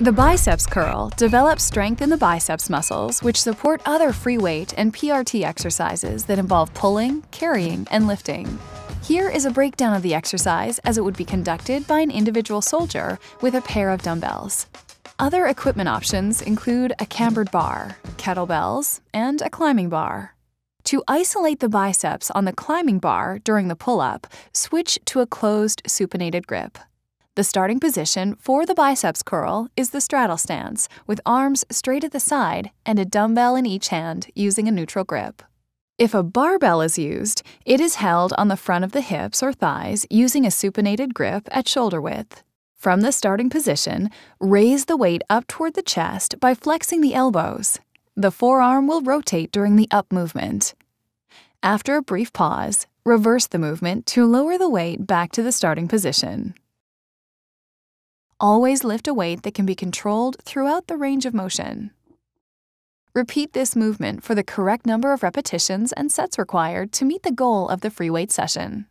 The biceps curl develops strength in the biceps muscles, which support other free weight and PRT exercises that involve pulling, carrying, and lifting. Here is a breakdown of the exercise as it would be conducted by an individual soldier with a pair of dumbbells. Other equipment options include a cambered bar, kettlebells, and a climbing bar. To isolate the biceps on the climbing bar during the pull-up, switch to a closed supinated grip. The starting position for the biceps curl is the straddle stance, with arms straight at the side and a dumbbell in each hand using a neutral grip. If a barbell is used, it is held on the front of the hips or thighs using a supinated grip at shoulder width. From the starting position, raise the weight up toward the chest by flexing the elbows. The forearm will rotate during the up movement. After a brief pause, reverse the movement to lower the weight back to the starting position. Always lift a weight that can be controlled throughout the range of motion. Repeat this movement for the correct number of repetitions and sets required to meet the goal of the free weight session.